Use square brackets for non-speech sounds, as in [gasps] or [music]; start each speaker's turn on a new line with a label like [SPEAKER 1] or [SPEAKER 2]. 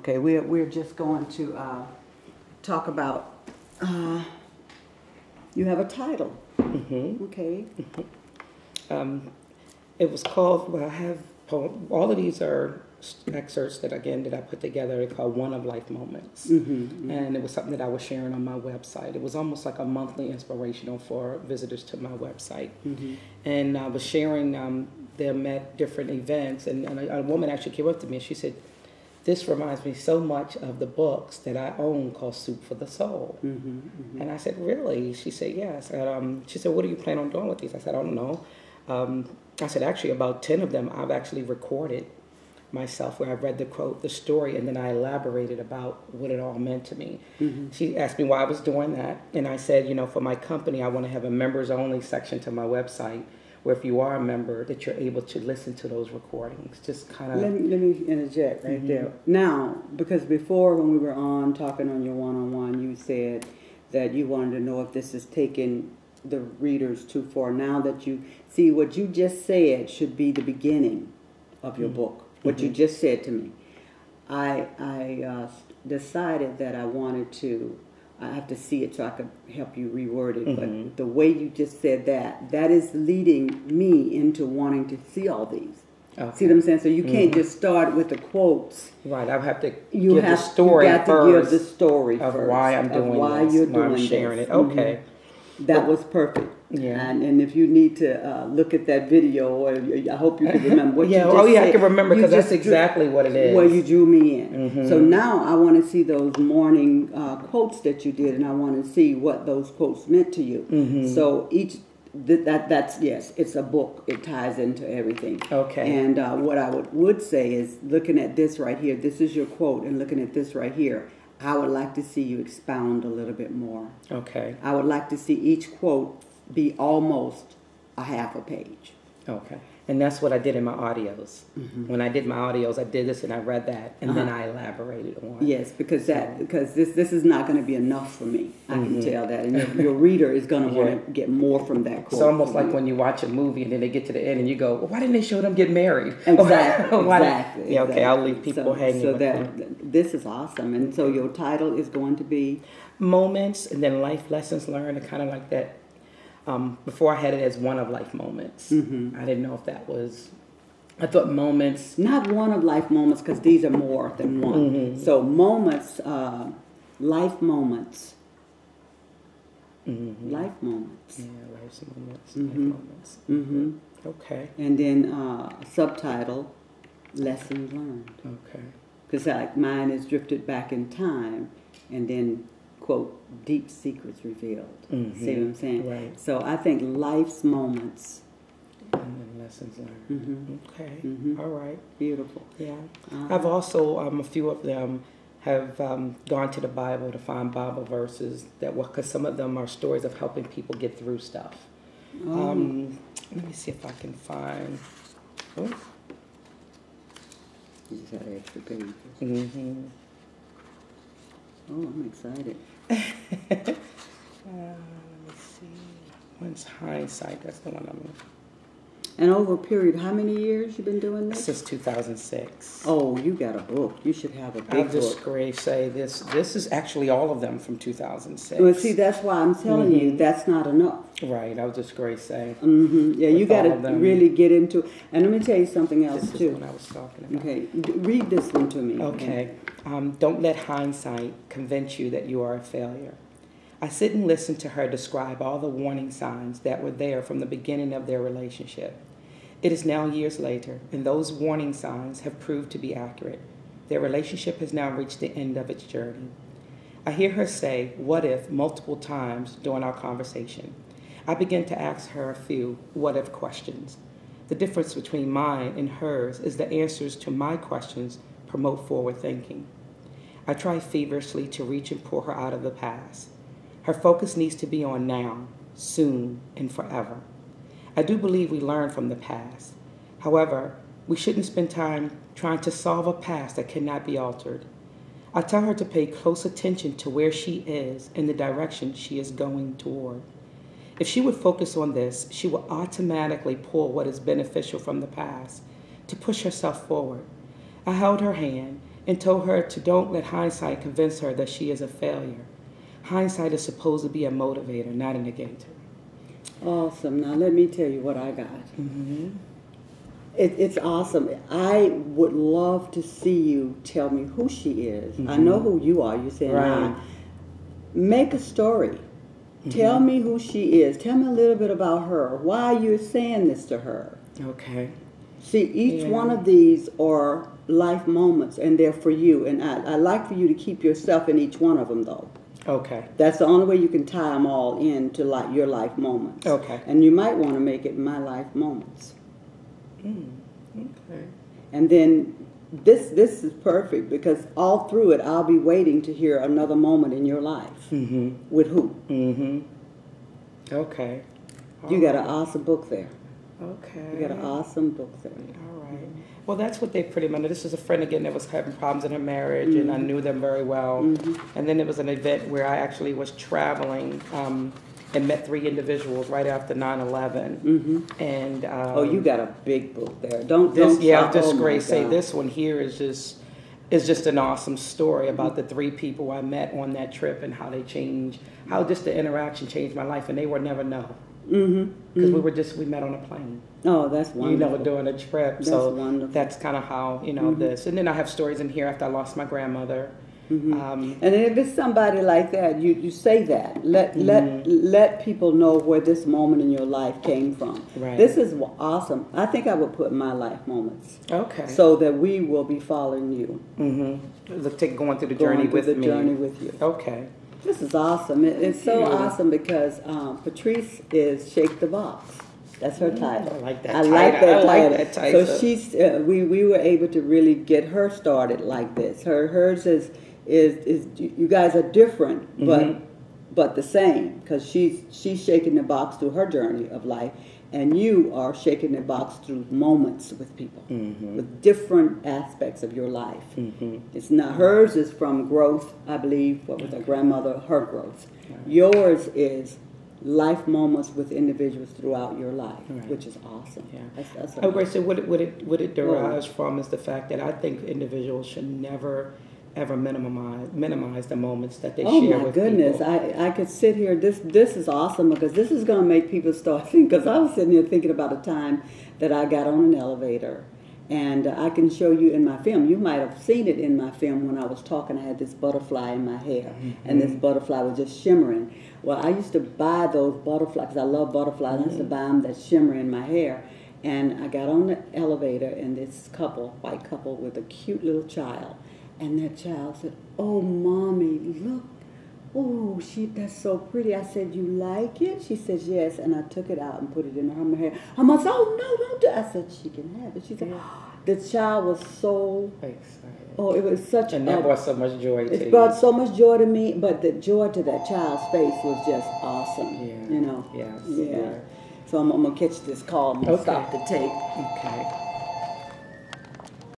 [SPEAKER 1] Okay, we're, we're just going to uh, talk about, uh, you have a title.
[SPEAKER 2] Mm-hmm.
[SPEAKER 1] Okay.
[SPEAKER 2] Um, it was called, well, I have, all of these are excerpts that, again, that I put together. They're called One of Life Moments.
[SPEAKER 1] Mm-hmm.
[SPEAKER 2] And it was something that I was sharing on my website. It was almost like a monthly inspirational for visitors to my website.
[SPEAKER 1] Mm-hmm.
[SPEAKER 2] And I was sharing um, them at different events. And, and a, a woman actually came up to me and she said, this reminds me so much of the books that I own called Soup for the Soul.
[SPEAKER 1] Mm-hmm. Mm-hmm.
[SPEAKER 2] And I said, really? She said, yes. And, um, she said, what do you plan on doing with these? I said, I don't know. Um, I said, actually, about 10 of them I've actually recorded myself where I read the quote, the story, and then I elaborated about what it all meant to me.
[SPEAKER 1] Mm-hmm.
[SPEAKER 2] She asked me why I was doing that. And I said, you know, for my company, I want to have a members only section to my website where if you are a member, that you're able to listen to those recordings. Just kind
[SPEAKER 1] Let
[SPEAKER 2] of.
[SPEAKER 1] me, let me interject right
[SPEAKER 2] Mhm.
[SPEAKER 1] there. Now, because before when we were on talking on your one-on-one, you said that you wanted to know if this is taking the readers too far. Now that you see what you just said should be the beginning of your
[SPEAKER 2] Mhm.
[SPEAKER 1] book. What you
[SPEAKER 2] Mhm.
[SPEAKER 1] just said to me, I I uh, decided that I wanted to. I have to see it so I could help you reword it.
[SPEAKER 2] Mhm.
[SPEAKER 1] But the way you just said that, that is leading me into wanting to see all these.
[SPEAKER 2] Okay.
[SPEAKER 1] See what I'm saying? So you can't
[SPEAKER 2] Mhm.
[SPEAKER 1] just start with the quotes.
[SPEAKER 2] Right, I have to
[SPEAKER 1] You
[SPEAKER 2] give
[SPEAKER 1] have
[SPEAKER 2] the story
[SPEAKER 1] you got to give the story
[SPEAKER 2] of
[SPEAKER 1] first,
[SPEAKER 2] why I'm doing
[SPEAKER 1] why
[SPEAKER 2] this,
[SPEAKER 1] you're
[SPEAKER 2] why I'm sharing
[SPEAKER 1] this.
[SPEAKER 2] it. Okay.
[SPEAKER 1] Mhm. That was perfect.
[SPEAKER 2] Yeah.
[SPEAKER 1] And and if you need to uh, look at that video, or I hope you can [laughs] remember what
[SPEAKER 2] yeah.
[SPEAKER 1] you just
[SPEAKER 2] oh, yeah. I can remember because that's
[SPEAKER 1] just drew-
[SPEAKER 2] exactly what it is.
[SPEAKER 1] Where you drew me in.
[SPEAKER 2] Mhm.
[SPEAKER 1] So now I want to see those morning uh, quotes that you did, and I want to see what those quotes meant to you.
[SPEAKER 2] Mhm.
[SPEAKER 1] So each th- that that's yes, it's a book. It ties into everything.
[SPEAKER 2] Okay.
[SPEAKER 1] And uh, what I would would say is looking at this right here. This is your quote, and looking at this right here. I would like to see you expound a little bit more.
[SPEAKER 2] Okay.
[SPEAKER 1] I would like to see each quote be almost a half a page.
[SPEAKER 2] Okay. And that's what I did in my audios. When I did my audios, I did this and I read that, and then
[SPEAKER 1] Mm-hmm. Uh-huh.
[SPEAKER 2] I elaborated on.
[SPEAKER 1] Yes, because that because this this is not going to be enough for me. I can
[SPEAKER 2] Mhm.
[SPEAKER 1] tell that, and your, [laughs] your reader is going to
[SPEAKER 2] Yeah.
[SPEAKER 1] want to get more from that quote.
[SPEAKER 2] It's almost like
[SPEAKER 1] you.
[SPEAKER 2] when you watch a movie and then they get to the end and you go, well, "Why didn't they show them get married?" [laughs]
[SPEAKER 1] Exactly.
[SPEAKER 2] Why [laughs]
[SPEAKER 1] exactly.
[SPEAKER 2] Yeah. Okay. I'll leave people
[SPEAKER 1] so,
[SPEAKER 2] hanging.
[SPEAKER 1] So that
[SPEAKER 2] that.
[SPEAKER 1] this is awesome, and so your title is going to be
[SPEAKER 2] moments and then life lessons learned, and kind of like that. Um, before I had it as one of life moments.
[SPEAKER 1] Mhm.
[SPEAKER 2] I didn't know if that was. I thought moments.
[SPEAKER 1] not one of life moments because these are more than one.
[SPEAKER 2] Mhm.
[SPEAKER 1] So moments, uh, life moments,
[SPEAKER 2] mhm.
[SPEAKER 1] life moments,
[SPEAKER 2] Yeah, life's moments. Life moments.
[SPEAKER 1] hmm
[SPEAKER 2] Okay.
[SPEAKER 1] and then uh, subtitle, lessons learned.
[SPEAKER 2] Okay.
[SPEAKER 1] because like mine is drifted back in time and then quote deep secrets revealed
[SPEAKER 2] Mhm.
[SPEAKER 1] see what i'm saying
[SPEAKER 2] Right.
[SPEAKER 1] so i think life's moments
[SPEAKER 2] And then lessons learned.
[SPEAKER 1] hmm
[SPEAKER 2] Okay.
[SPEAKER 1] Mhm.
[SPEAKER 2] All right.
[SPEAKER 1] beautiful
[SPEAKER 2] Yeah.
[SPEAKER 1] Uh-huh.
[SPEAKER 2] I've also, um, a few of them have um, gone to the Bible to find Bible verses that were, because some of them are stories of helping people get through stuff.
[SPEAKER 1] Oh.
[SPEAKER 2] Um, let me see if I can find. Oh,
[SPEAKER 1] you just had extra pages
[SPEAKER 2] hmm
[SPEAKER 1] oh i'm excited [laughs]
[SPEAKER 2] Uh, let me see. One's hindsight. That's the one I'm.
[SPEAKER 1] And over a period how many years you been doing this
[SPEAKER 2] Since 2006.
[SPEAKER 1] oh you got a book you should have a
[SPEAKER 2] I'll
[SPEAKER 1] big
[SPEAKER 2] just
[SPEAKER 1] book
[SPEAKER 2] Gray say this. This is actually all of them from 2006.
[SPEAKER 1] well see that's why i'm telling you
[SPEAKER 2] Mhm.
[SPEAKER 1] that's not enough
[SPEAKER 2] Right. I'll just Gray say.
[SPEAKER 1] Mm -hmm. yeah you got to really get into and let me tell you something else
[SPEAKER 2] This is
[SPEAKER 1] too
[SPEAKER 2] what I was talking about.
[SPEAKER 1] okay read this one to me
[SPEAKER 2] Okay. Um, don't let hindsight convince you that you are a failure. I sit and listen to her describe all the warning signs that were there from the beginning of their relationship. It is now years later, and those warning signs have proved to be accurate. Their relationship has now reached the end of its journey. I hear her say, What if, multiple times during our conversation. I begin to ask her a few what if questions. The difference between mine and hers is the answers to my questions promote forward thinking. I try feverishly to reach and pull her out of the past. Her focus needs to be on now, soon, and forever. I do believe we learn from the past. However, we shouldn't spend time trying to solve a past that cannot be altered. I tell her to pay close attention to where she is and the direction she is going toward. If she would focus on this, she will automatically pull what is beneficial from the past to push herself forward. I held her hand and told her to don't let hindsight convince her that she is a failure. Hindsight is supposed to be a motivator, not a negator.
[SPEAKER 1] Awesome. Now let me tell you what I got.
[SPEAKER 2] Mm-hmm.
[SPEAKER 1] It, it's awesome. I would love to see you tell me who she is. I
[SPEAKER 2] Mhm.
[SPEAKER 1] know who you are. You're saying
[SPEAKER 2] Right.
[SPEAKER 1] I. Make a story. Tell me who she is. Tell me a little bit about her. Why you're saying this to her.
[SPEAKER 2] Okay.
[SPEAKER 1] See, each
[SPEAKER 2] Yeah.
[SPEAKER 1] one of these are life moments, and they're for you. And I, I like for you to keep yourself in each one of them, though.
[SPEAKER 2] Okay.
[SPEAKER 1] That's the only way you can tie them all into like your life moments.
[SPEAKER 2] Okay.
[SPEAKER 1] And you might want to make it my life moments.
[SPEAKER 2] Mm. Okay.
[SPEAKER 1] And then this this is perfect because all through it I'll be waiting to hear another moment in your life.
[SPEAKER 2] Mm-hmm.
[SPEAKER 1] With who?
[SPEAKER 2] Mm-hmm. Okay.
[SPEAKER 1] You got an awesome book there.
[SPEAKER 2] Okay.
[SPEAKER 1] You got an awesome book there.
[SPEAKER 2] All right. Well, that's what they pretty much. This is a friend again that was having problems in her marriage, and I knew them very well. And then it was an event where I actually was traveling um, and met three individuals right after 9/11.
[SPEAKER 1] Mm-hmm.
[SPEAKER 2] And um,
[SPEAKER 1] Oh, you got a big book there. Don't
[SPEAKER 2] this.
[SPEAKER 1] don't
[SPEAKER 2] Yeah, just
[SPEAKER 1] oh.
[SPEAKER 2] Say this one here is just is just an awesome story about the three people I met on that trip and how they changed, how just the interaction changed my life, and they would never know
[SPEAKER 1] Mm-hmm.
[SPEAKER 2] because we were just we met on a plane.
[SPEAKER 1] Oh, that's
[SPEAKER 2] you
[SPEAKER 1] wonderful.
[SPEAKER 2] know, during a trip.
[SPEAKER 1] That's
[SPEAKER 2] so
[SPEAKER 1] wonderful. Mm-hmm.
[SPEAKER 2] that's kind of how you know this. And then I have stories in here after I lost my grandmother.
[SPEAKER 1] Mm-hmm.
[SPEAKER 2] Um,
[SPEAKER 1] And if it's somebody like that, you, you say that. Let let
[SPEAKER 2] Mm-hmm.
[SPEAKER 1] let people know where this moment in your life came from.
[SPEAKER 2] Right.
[SPEAKER 1] This is awesome. I think I would put my life moments
[SPEAKER 2] okay.
[SPEAKER 1] so that we will be following you,
[SPEAKER 2] mm-hmm. Look, take going through the
[SPEAKER 1] going
[SPEAKER 2] journey
[SPEAKER 1] through
[SPEAKER 2] with
[SPEAKER 1] the
[SPEAKER 2] me.
[SPEAKER 1] journey with you.
[SPEAKER 2] Okay.
[SPEAKER 1] This is awesome. It, it's so
[SPEAKER 2] you.
[SPEAKER 1] awesome because um, Patrice is Shake the Box. That's her title.
[SPEAKER 2] I like that
[SPEAKER 1] I like
[SPEAKER 2] title.
[SPEAKER 1] that
[SPEAKER 2] I like
[SPEAKER 1] title.
[SPEAKER 2] that title.
[SPEAKER 1] So she's uh, we we were able to really get her started like this. Her hers is is is you guys are different, but
[SPEAKER 2] Mm-hmm.
[SPEAKER 1] but the same because she's she's shaking the box through her journey of life, and you are shaking the box through moments with people
[SPEAKER 2] Mm-hmm.
[SPEAKER 1] with different aspects of your life. It's not hers is from growth, I believe. What was her grandmother? Her growth. Yours is life moments with individuals throughout your life,
[SPEAKER 2] Right.
[SPEAKER 1] which is awesome.
[SPEAKER 2] Yeah.
[SPEAKER 1] That's, that's
[SPEAKER 2] I would. So what it, what it, what it derives
[SPEAKER 1] Well-
[SPEAKER 2] from is the fact that I think individuals should never ever minimize minimize the moments that they
[SPEAKER 1] Oh
[SPEAKER 2] share
[SPEAKER 1] my
[SPEAKER 2] with
[SPEAKER 1] goodness!
[SPEAKER 2] people.
[SPEAKER 1] I, I could sit here. This this is awesome because this is going to make people start thinking. Because I was sitting here thinking about a time that I got on an elevator, and I can show you in my film. You might have seen it in my film when I was talking. I had this butterfly in my hair, and this mm-hmm. butterfly was just shimmering. Well, I used to buy those butterflies because I love butterflies. I used to mm-hmm. buy them that shimmer in my hair. And I got on the elevator, and this couple, white couple, with a cute little child, and that child said, "Oh, mommy, look." Oh, she that's so pretty. I said, You like it? She says, Yes. And I took it out and put it in her hair. I'm like, Oh no, don't do it. I said, She can have it. She said, [gasps] The child was so
[SPEAKER 2] Excited.
[SPEAKER 1] oh, it was such
[SPEAKER 2] And that
[SPEAKER 1] a
[SPEAKER 2] brought so much joy to
[SPEAKER 1] it
[SPEAKER 2] you.
[SPEAKER 1] brought so much joy to me, but the joy to that child's face was just awesome.
[SPEAKER 2] Yeah.
[SPEAKER 1] You know?
[SPEAKER 2] Yes.
[SPEAKER 1] Yeah.
[SPEAKER 2] Yeah.
[SPEAKER 1] So I'm, I'm gonna catch this call. I'm
[SPEAKER 2] Okay.
[SPEAKER 1] stop the tape.
[SPEAKER 2] Okay.